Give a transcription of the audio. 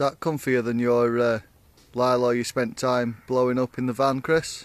Is that comfier than your uh, Lilo you spent time blowing up in the van, Chris?